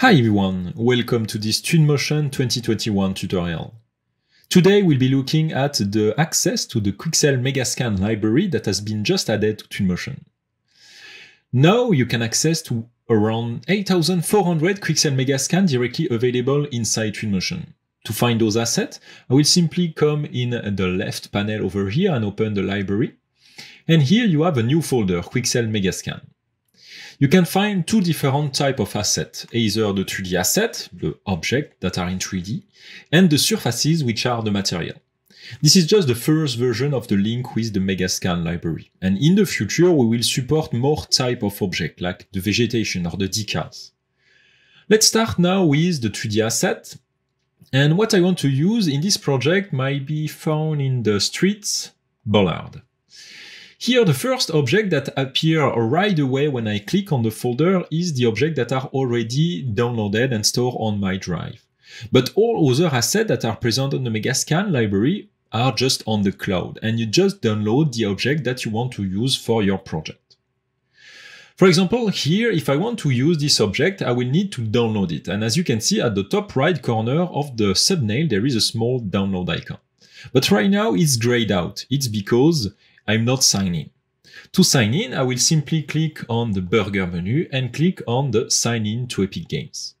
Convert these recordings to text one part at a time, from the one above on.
Hi everyone, welcome to this Twinmotion 2021 tutorial. Today we'll be looking at the access to the Quixel Megascan library that has been just added to Twinmotion. Now you can access to around 8400 Quixel Megascan directly available inside Twinmotion. To find those assets, I will simply come in the left panel over here and open the library. And here you have a new folder, Quixel Megascan. You can find two different type of assets, either the 3D asset, the objects that are in 3D, and the surfaces which are the material. This is just the first version of the link with the Megascan library. And in the future, we will support more type of object, like the vegetation or the decals. Let's start now with the 3D asset. And what I want to use in this project might be found in the streets bollard. Here, the first object that appear right away when I click on the folder is the object that are already downloaded and stored on my drive. But all other assets that are present on the Megascan library are just on the cloud, and you just download the object that you want to use for your project. For example, here, if I want to use this object, I will need to download it. And as you can see at the top right corner of the thumbnail, there is a small download icon. But right now it's grayed out. It's because I'm not signing. To sign in, I will simply click on the burger menu and click on the sign in to Epic Games.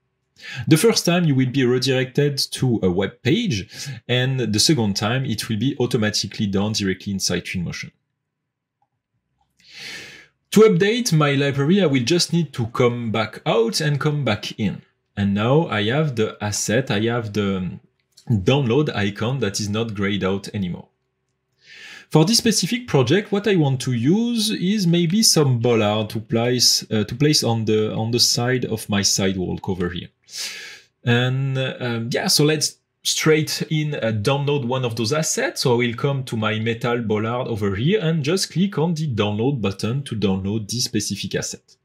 The first time you will be redirected to a web page and the second time it will be automatically done directly inside Twinmotion. To update my library, I will just need to come back out and come back in. And now I have the asset, I have the download icon that is not grayed out anymore. For this specific project, what I want to use is maybe some bollard to place uh, to place on the on the side of my sidewalk over here. And um, yeah, so let's straight in uh, download one of those assets. So I will come to my metal bollard over here and just click on the download button to download this specific asset.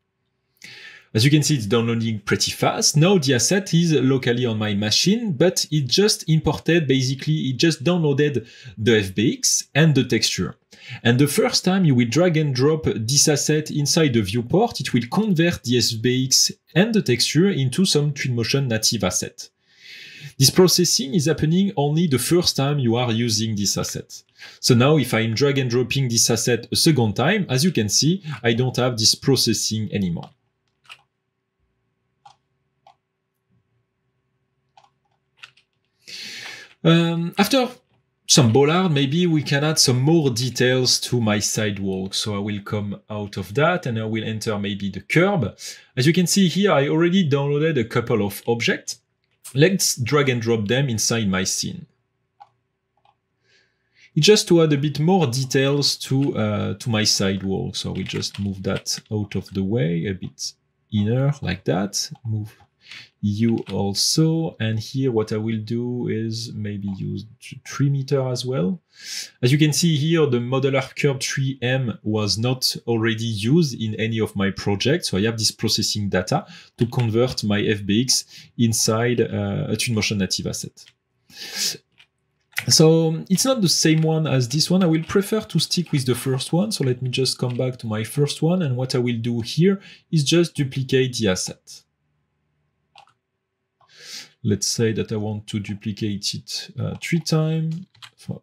As you can see, it's downloading pretty fast. Now the asset is locally on my machine, but it just imported, basically, it just downloaded the FBX and the texture. And the first time you will drag and drop this asset inside the viewport, it will convert the FBX and the texture into some Twinmotion native asset. This processing is happening only the first time you are using this asset. So now if I'm drag and dropping this asset a second time, as you can see, I don't have this processing anymore. Um, after some bollard, maybe we can add some more details to my sidewalk. So I will come out of that and I will enter maybe the curb. As you can see here, I already downloaded a couple of objects. Let's drag and drop them inside my scene. Just to add a bit more details to, uh, to my sidewalk. So we just move that out of the way a bit inner like that. Move you also and here what I will do is maybe use 3 meter as well as you can see here the modular curb 3m was not already used in any of my projects so I have this processing data to convert my FBX inside uh, a Twinmotion native asset so it's not the same one as this one. I will prefer to stick with the first one. So let me just come back to my first one. And what I will do here is just duplicate the asset let's say that I want to duplicate it uh, three times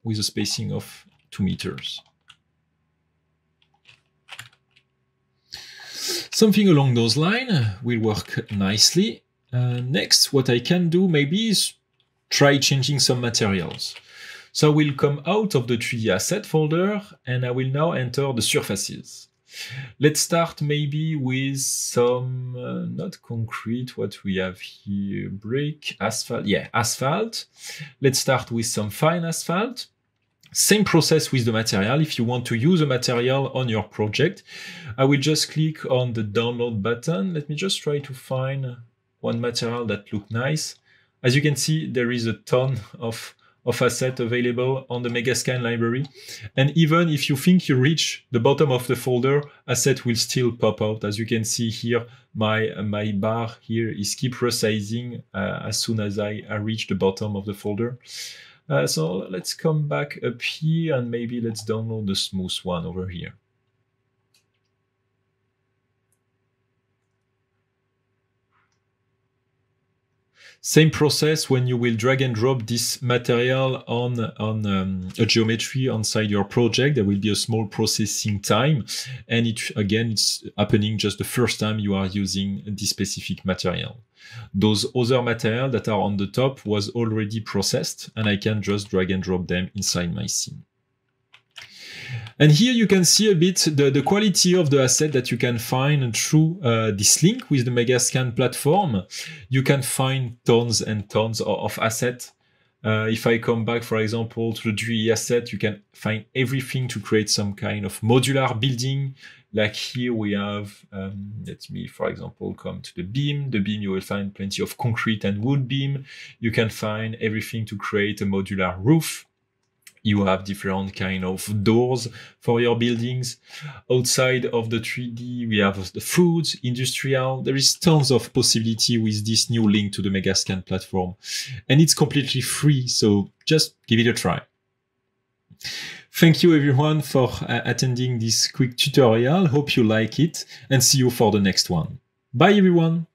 with a spacing of two meters. Something along those lines will work nicely. Uh, next, what I can do maybe is try changing some materials. So I will come out of the 3D asset folder and I will now enter the surfaces. Let's start maybe with some, uh, not concrete, what we have here, brick, asphalt, yeah, asphalt. Let's start with some fine asphalt. Same process with the material. If you want to use a material on your project, I will just click on the download button. Let me just try to find one material that look nice. As you can see, there is a ton of of asset available on the Megascan library. And even if you think you reach the bottom of the folder, asset will still pop out. As you can see here, my, my bar here is keep resizing uh, as soon as I, I reach the bottom of the folder. Uh, so let's come back up here and maybe let's download the smooth one over here. Same process when you will drag and drop this material on, on um, a geometry inside your project. There will be a small processing time. And it again, it's happening just the first time you are using this specific material. Those other material that are on the top was already processed and I can just drag and drop them inside my scene. And here you can see a bit the, the quality of the asset that you can find through uh, this link with the Megascan platform. You can find tons and tons of, of assets. Uh, if I come back, for example, to the GUI asset, you can find everything to create some kind of modular building. Like here we have, um, let me, for example, come to the beam. The beam, you will find plenty of concrete and wood beam. You can find everything to create a modular roof you have different kind of doors for your buildings. Outside of the 3D, we have the food, industrial. There is tons of possibility with this new link to the Megascan platform. And it's completely free, so just give it a try. Thank you everyone for uh, attending this quick tutorial. Hope you like it and see you for the next one. Bye everyone.